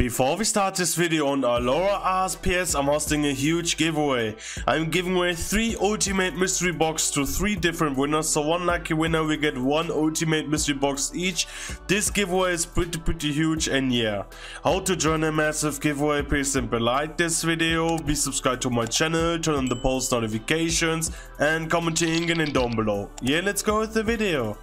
Before we start this video on Alora RSPS, I'm hosting a huge giveaway. I'm giving away 3 Ultimate Mystery Box to 3 different winners, so one lucky winner will get 1 Ultimate Mystery Box each. This giveaway is pretty pretty huge and yeah. How to join a massive giveaway, please simple. Like this video, be subscribed to my channel, turn on the post notifications and commenting and down below. Yeah, let's go with the video.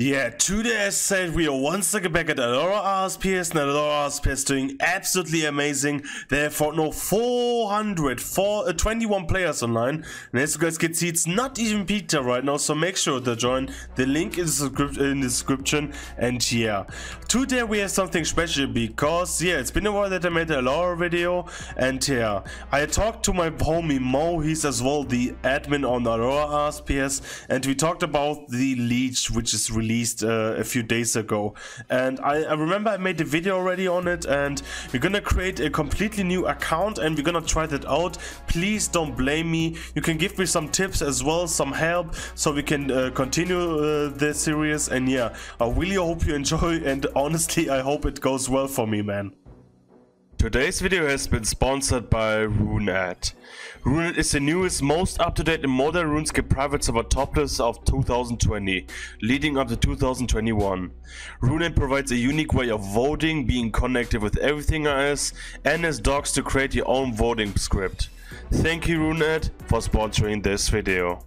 Yeah, today I said we are once again back at Alora RSPS and Alora RSPS doing absolutely amazing. They have now 400, four, uh, 21 players online. And as you guys can see, it's not even Peter right now, so make sure to join. The link is in the description. And yeah, today we have something special because, yeah, it's been a while that I made a Alora video. And yeah, I talked to my homie Mo, he's as well the admin on Alora RSPS. And we talked about the leech, which is really released uh, a few days ago. And I, I, remember I made a video already on it and we're gonna create a completely new account and we're gonna try that out. Please don't blame me. You can give me some tips as well, some help so we can uh, continue uh, the series. And yeah, I really hope you enjoy and honestly, I hope it goes well for me, man. Today's video has been sponsored by RuneAd. RuneAd is the newest, most up-to-date and modern RuneScape private server top list of 2020, leading up to 2021. RuneAd provides a unique way of voting, being connected with everything else, and has docs to create your own voting script. Thank you RuneAd for sponsoring this video.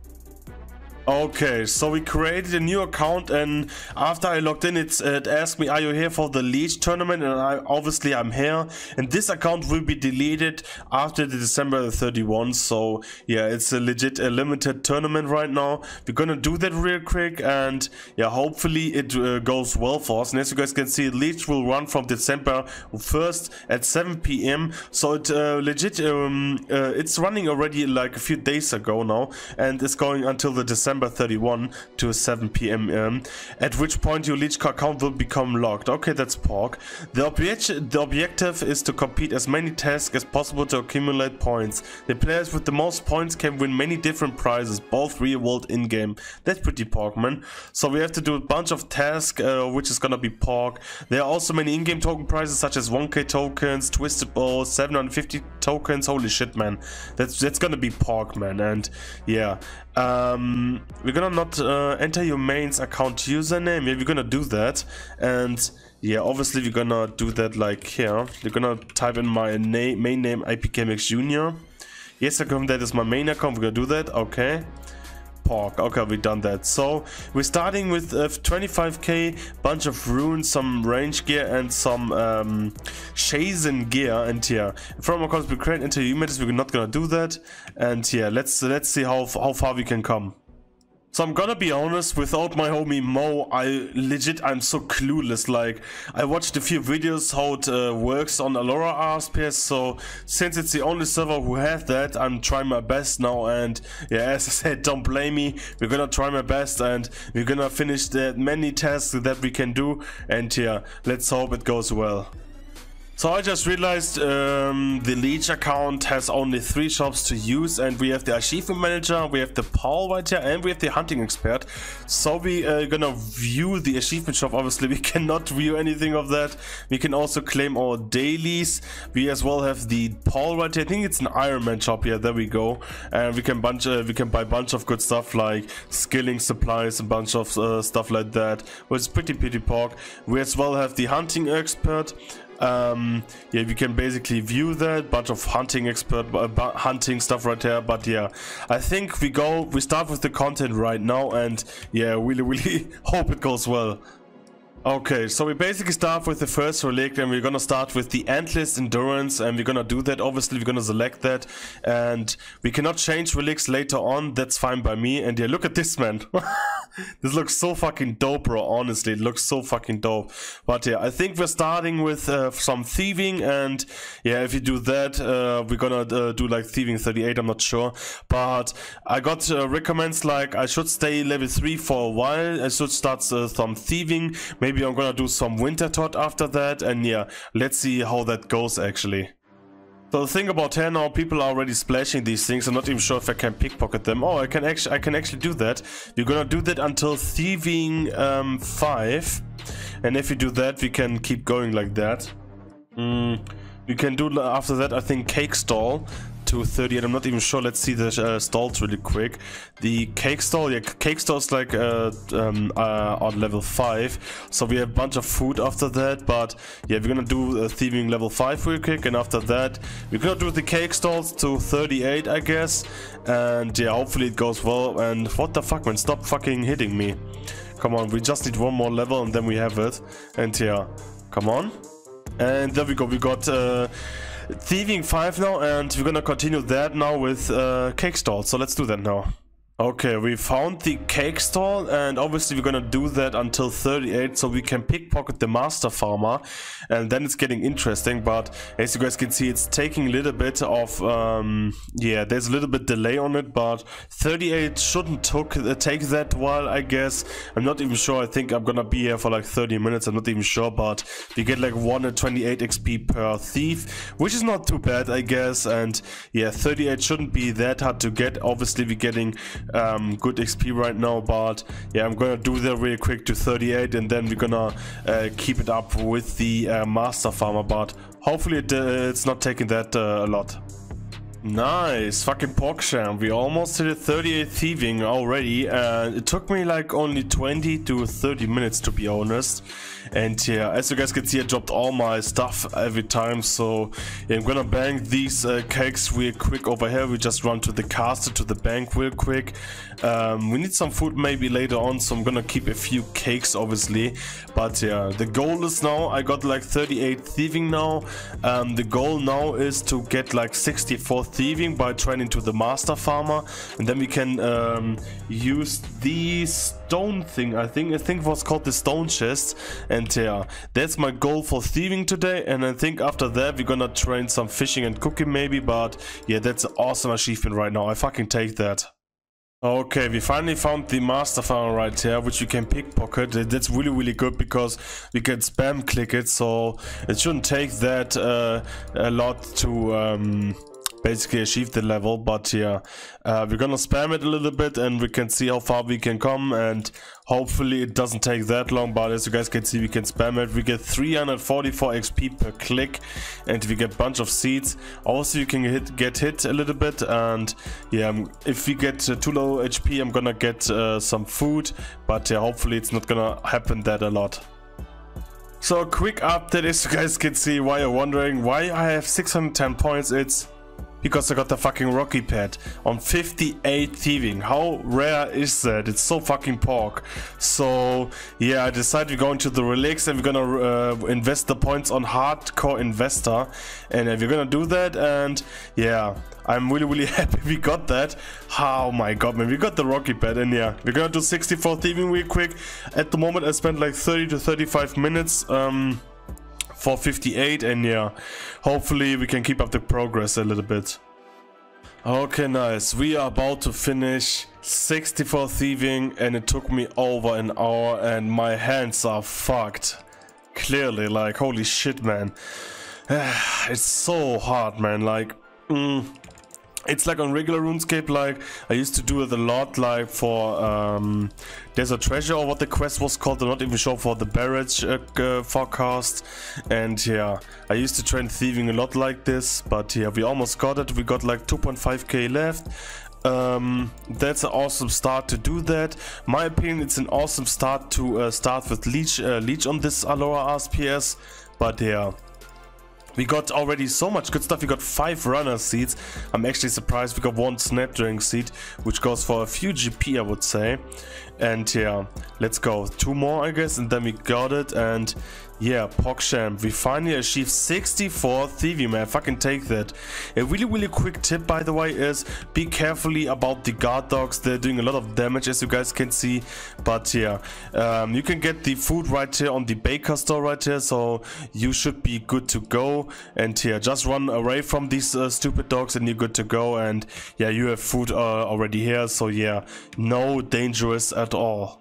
Okay, so we created a new account and after I logged in it, it asked me are you here for the Leagues tournament? And I obviously I'm here. And this account will be deleted after the December 31 so yeah it's a legit a limited tournament right now. We're gonna do that real quick and yeah hopefully it uh, goes well for us. And as you guys can see Leagues will run from December 1st at 7 p.m. so it uh, legit um, uh, it's running already like a few days ago now and it's going until the December December 31 to 7 p.m. Um, at which point your Leagues account will become locked. Okay, that's pork. The, object the objective is to complete as many tasks as possible to accumulate points. The players with the most points can win many different prizes, both real world in-game. That's pretty pork, man. So we have to do a bunch of tasks, uh, which is gonna be pork. There are also many in-game token prizes such as 1k tokens, twisted balls, 750 tokens. Holy shit, man. That's that's gonna be pork, man. And yeah, um, we're gonna not uh, enter your mains account username. Yeah, we're gonna do that. And yeah, obviously we're gonna do that like here. We're gonna type in my name, main name IPKMX Junior. Yes, I confirm that is my main account. We're gonna do that. Okay pork. Okay, we done that. So we're starting with uh, 25k, bunch of runes, some range gear, and some um, Shazen gear. And yeah, from course we create into humidity, we're not gonna do that. And yeah, let's let's see how how far we can come. So I'm gonna be honest, without my homie Mo, I legit, I'm so clueless. Like, I watched a few videos how it uh, works on Alora RSPS, so since it's the only server who has that, I'm trying my best now. And yeah, as I said, don't blame me. We're gonna try my best and we're gonna finish the many tasks that we can do. And yeah, let's hope it goes well. So I just realized um, the Leagues account has only three shops to use and we have the Achievement Manager, we have the Paul right here and we have the Hunting Expert. So we are gonna view the Achievement shop, obviously we cannot view anything of that. We can also claim our dailies. We as well have the Paul right here, I think it's an Iron Man shop, yeah there we go. And we can bunch, uh, we can buy a bunch of good stuff like skilling supplies, a bunch of uh, stuff like that, which is pretty pretty pork. We as well have the Hunting Expert um, yeah, we can basically view that bunch of hunting expert uh, hunting stuff right there. But yeah, I think we go we start with the content right now, and yeah, really really hope it goes well. Okay, so we basically start with the first relic and we're gonna start with the Endless Endurance and we're gonna do that, obviously we're gonna select that and we cannot change relics later on, that's fine by me and yeah, look at this man. this looks so fucking dope bro, honestly, it looks so fucking dope. But yeah, I think we're starting with uh, some thieving and yeah, if you do that, uh, we're gonna uh, do like thieving 38, I'm not sure. But I got uh, recommends like I should stay level 3 for a while, I should start uh, some thieving, maybe maybe I'm gonna do some Wintertodt after that and yeah, let's see how that goes actually. So the thing about here now, people are already splashing these things. I'm not even sure if I can pickpocket them. Oh, I can actually, I can actually do that. We're gonna do that until thieving um, five, and if we do that, we can keep going like that. Mm, we can do after that. I think cake stall to 30 and I'm not even sure. Let's see the uh, stalls really quick. The cake stall, yeah, cake stall is like uh, um, uh, on level 5. So we have a bunch of food after that. But yeah, we're gonna do uh, thieving level 5 real quick. And after that, we're gonna do the cake stalls to 38, I guess. And yeah, hopefully it goes well. And what the fuck, man? Stop fucking hitting me. Come on, we just need one more level and then we have it. And yeah, come on. And there we go, we got uh, Thieving 5 now, and we're gonna continue that now with uh, Cake Stall, so let's do that now. Okay, we found the cake stall and obviously we're gonna do that until 38 so we can pickpocket the master farmer and then it's getting interesting but as you guys can see it's taking a little bit of um, yeah there's a little bit delay on it but 38 shouldn't took, uh, take that while I guess. I'm not even sure. I think I'm gonna be here for like 30 minutes. I'm not even sure but we get like 128 XP per thief which is not too bad I guess. And yeah 38 shouldn't be that hard to get. Obviously we're getting um, good XP right now, but yeah, I'm gonna do that real quick to 38 and then we're gonna uh, keep it up with the uh, Master Farmer, but hopefully it, uh, it's not taking that uh, a lot. Nice, fucking PogChamp. We almost hit a 38 thieving already. and it took me like only 20 to 30 minutes to be honest. And yeah, as you guys can see, I dropped all my stuff every time. So yeah, I'm gonna bank these uh, cakes real quick over here. We just run to the caster, to the bank real quick. Um, we need some food maybe later on, so I'm gonna keep a few cakes obviously. But yeah, the goal is now, I got like 38 thieving now. Um, the goal now is to get like 64 thieving by training to the master farmer. And then we can um, use the stone thing. I think i think it was called the stone chest. And yeah that's my goal for thieving today. And i think after that we're gonna train some fishing and cooking maybe. But yeah that's an awesome achievement right now. I fucking take that. Okay, we finally found the master farmer right here, which you can pickpocket. That's really, really good because we can spam click it, so it shouldn't take that uh, a lot to um, basically achieve the level but yeah uh, we're gonna spam it a little bit and we can see how far we can come and hopefully it doesn't take that long but as you guys can see we can spam it. We get 344 xp per click and we get a bunch of seeds. Also you can hit get hit a little bit and yeah um, if we get uh, too low hp i'm gonna get uh, some food but yeah hopefully it's not gonna happen that a lot. So quick update as you guys can see why you're wondering why I have 610 points it's because I got the fucking Rocky pad on 58 thieving. How rare is that? It's so fucking pork. So yeah, I decided we're going to the relics and we're gonna uh, invest the points on hardcore investor, and we're gonna do that. And yeah, I'm really really happy we got that. Oh my god, man, we got the Rocky pad and yeah, we're gonna do 64 thieving real quick. At the moment, I spent like 30 to 35 minutes. Um, 458 and yeah, hopefully we can keep up the progress a little bit. Okay, nice. We are about to finish 64 thieving and it took me over an hour and my hands are fucked. Clearly, like, holy shit, man. it's so hard, man. Like, mm, it's like on regular RuneScape, like I used to do it a lot, like for um, a treasure or what the quest was called. I'm not even sure for the barrage uh, uh, forecast. And yeah, I used to train thieving a lot like this, but yeah, we almost got it. We got like 2.5k left. Um, that's an awesome start to do that. My opinion, it's an awesome start to uh, start with leech uh, leech on this Alora RSPS. But yeah. We got already so much good stuff. We got five ranarr seats. I'm actually surprised we got one snapdragon seat, which goes for a few GP, I would say. And yeah, let's go. Two more, I guess, and then we got it. And yeah, PogChamp, we finally achieved 64 thieving, man. Fucking take that. A really, really quick tip, by the way, is be carefully about the guard dogs. They're doing a lot of damage, as you guys can see. But yeah, um, you can get the food right here on the baker store right here. So you should be good to go. And yeah, just run away from these uh, stupid dogs and you're good to go. And yeah, you have food uh, already here. So yeah, no dangerous at all.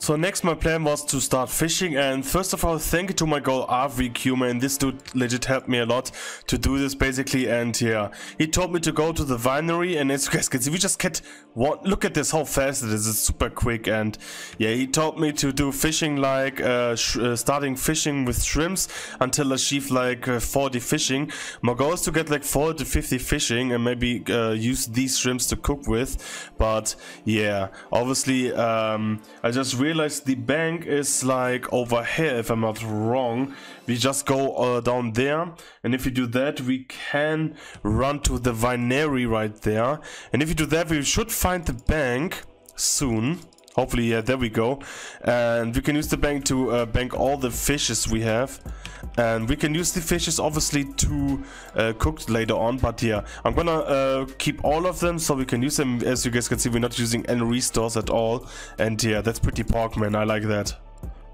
So next my plan was to start fishing and first of all thank you to my girl RVQ man this dude legit helped me a lot to do this basically and yeah he told me to go to the vinery and as you guys can see we just get one look at this how fast it is it's super quick and yeah he told me to do fishing like uh, uh, starting fishing with shrimps until I achieve like uh, 40 fishing. My goal is to get like 40 to 50 fishing and maybe uh, use these shrimps to cook with but yeah obviously um, I just really realized the bank is like over here if I'm not wrong. We just go uh, down there and if you do that we can run to the vinery right there. And if you do that we should find the bank soon. Hopefully, yeah, there we go. And we can use the bank to uh, bank all the fishes we have. And we can use the fishes, obviously, to uh, cook later on. But yeah, I'm gonna uh, keep all of them so we can use them. As you guys can see, we're not using any restores at all. And yeah, that's pretty pork, man. I like that.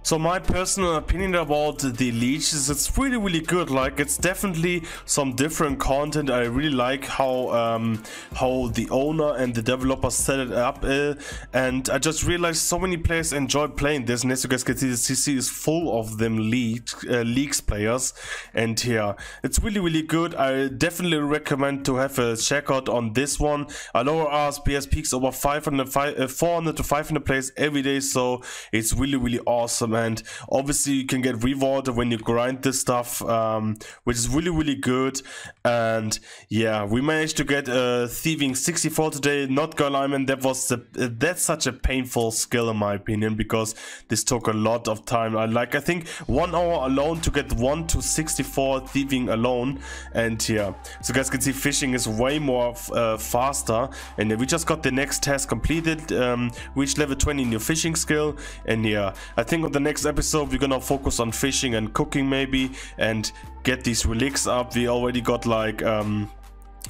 So my personal opinion about the Leagues is it's really really good. Like it's definitely some different content. I really like how um, how the owner and the developer set it up uh, and I just realized so many players enjoy playing this. And as you guys can see the CC is full of them uh, leagues players and yeah it's really really good. I definitely recommend to have a check out on this one. Alora RSPS peaks over 500 uh, 400 to 500 players every day so it's really really awesome and obviously you can get rewarded when you grind this stuff um, which is really really good. And yeah we managed to get uh, thieving 64 today not Goliman that was that's such a painful skill in my opinion because this took a lot of time. I like I think one hour alone to get 1 to 64 thieving alone. And yeah so you guys can see fishing is way more uh, faster. And we just got the next task completed um, reached level 20 new fishing skill. And yeah I think on the next episode we're gonna focus on fishing and cooking maybe and get these relics up. We already got like um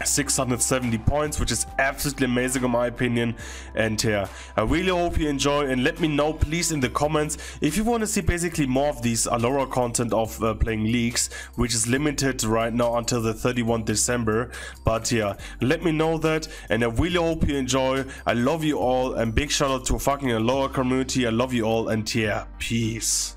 670 points which is absolutely amazing in my opinion. And yeah i really hope you enjoy and let me know please in the comments if you want to see basically more of these Alora content of uh, playing leagues which is limited right now until the 31 december. But yeah let me know that and i really hope you enjoy. I love you all and big shout out to fucking Alora community. I love you all and yeah peace